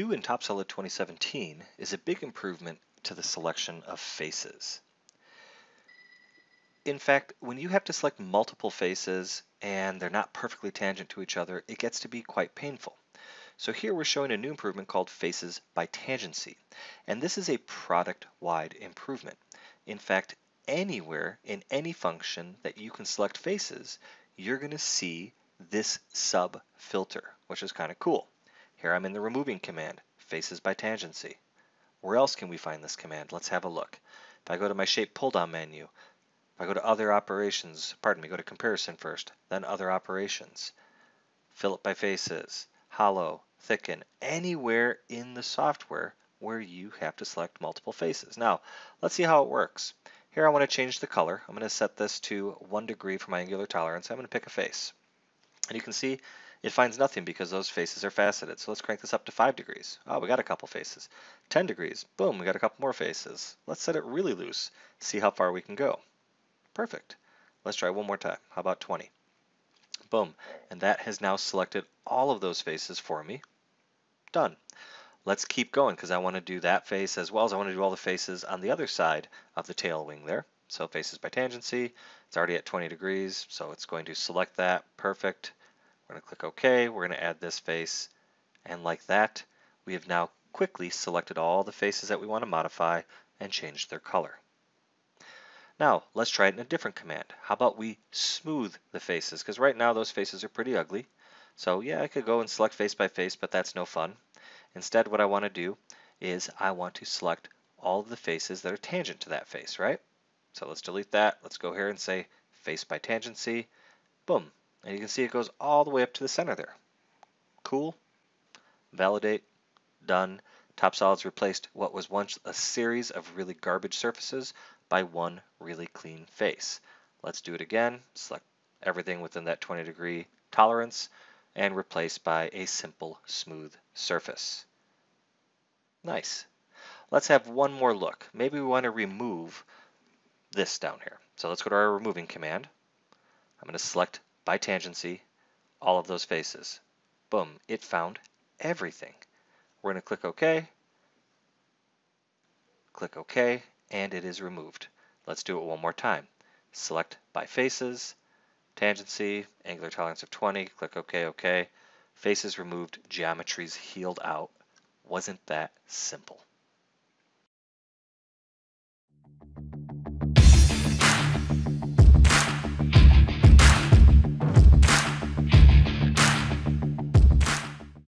New in TopSolid 2017 is a big improvement to the selection of faces. In fact, when you have to select multiple faces and they're not perfectly tangent to each other, it gets to be quite painful. So here we're showing a new improvement called Faces by Tangency. And this is a product-wide improvement. In fact, anywhere in any function that you can select faces, you're going to see this sub filter, which is kind of cool. Here I'm in the removing command, Faces by Tangency. Where else can we find this command? Let's have a look. If I go to my shape pull down menu, if I go to other operations, pardon me, go to comparison first, then other operations, fill it by faces, hollow, thicken, anywhere in the software where you have to select multiple faces. Now, let's see how it works. Here I want to change the color. I'm going to set this to one degree for my angular tolerance. I'm going to pick a face. And you can see it finds nothing because those faces are faceted. So let's crank this up to 5 degrees. Oh, we got a couple faces. 10 degrees. Boom, we got a couple more faces. Let's set it really loose. See how far we can go. Perfect. Let's try one more time. How about 20? Boom. And that has now selected all of those faces for me. Done. Let's keep going because I want to do that face as well as I want to do all the faces on the other side of the tail wing there. So faces by tangency. It's already at 20 degrees, so it's going to select that. Perfect. We're going to click OK. We're going to add this face. And like that, we have now quickly selected all the faces that we want to modify and change their color. Now, let's try it in a different command. How about we smooth the faces? Because right now those faces are pretty ugly. So yeah, I could go and select face by face, but that's no fun. Instead, what I want to do is I want to select all of the faces that are tangent to that face, right? So let's delete that. Let's go here and say face by tangency. Boom. And you can see it goes all the way up to the center there. Cool. Validate. Done. TopSolid's replaced what was once a series of really garbage surfaces by one really clean face. Let's do it again. Select everything within that 20 degree tolerance and replace by a simple smooth surface. Nice. Let's have one more look. Maybe we want to remove this down here. So let's go to our removing command. I'm going to select by tangency all of those faces. Boom, it found everything. We're going to click OK, click OK, and it is removed. Let's do it one more time. Select by faces, tangency, angular tolerance of 20, click OK, OK. Faces removed, geometries healed out. Wasn't that simple?